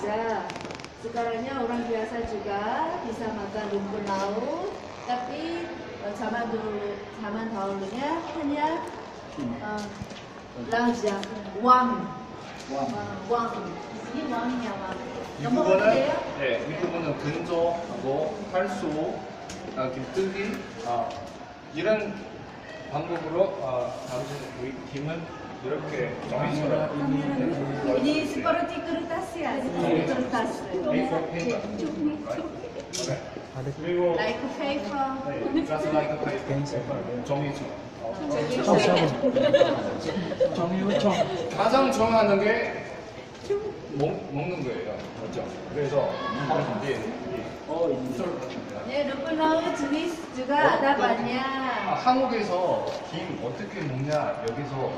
aja. Sekarangnya orang biasa juga bisa makan rumput laut, tapi eh, zaman dulu, zaman dahulunya hanya eh, lazat, wang, 왕. 어, 왕. Ini 왕이야 왕. 이 넘어가도 부분은 돼요? 네, 이 부분은 근조하고 활소, 아, 김뜨기 아, 이런 방법으로 아, 당신 우리 김은 이렇게. Ini seperti kertas ya, seperti kertas. 그리고 Like paper. 네, just like a paper 정해져. 정유청. 가장 좋아하는 게 먹, 먹는 거예요. 그렇죠? 그래서 어, 아, banyak. 한국에서 김 어떻게 먹냐 여기서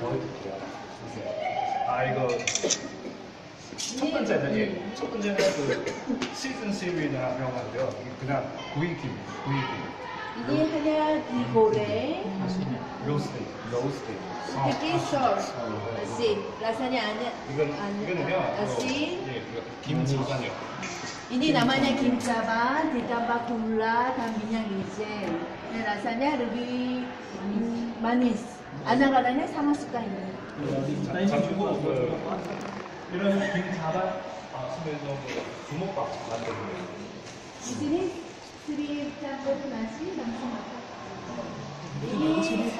보여드릴게요. 아 이거 첫 번째는 예, 첫 번째는 그 시즌 시리즈라고 하는데요. 이게 그냥 구이김, 구이김, Ini hanya digoreng, roast, roast. sedikit sauce, asin. Rasanya ada, 이건 이거는요. asin. 예, 이거 김치전이요. Ini namanya kimcaban ditambah gula dan mm, suka ini. 자, 자주고 그 이런 김 잡아 쓰면서 그 주먹밥 만들고. Di sini sering campur nasi langsung makan. Ini